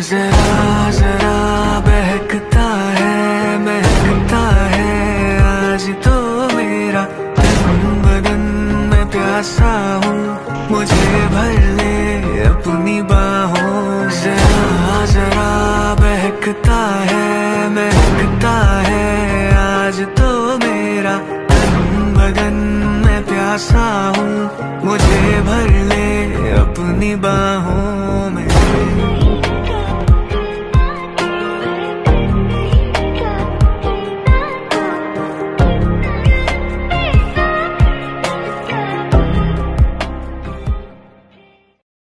जरा जरा बहकता है, महकता है। आज तो मेरा तन बदन, में प्यासा हूँ। मुझे भर ले अपनी बाहों। जरा जरा बहकता है, महकता है। आज तो मेरा तन बदन, में प्यासा हूँ। मुझे भर ले अपनी बाहों।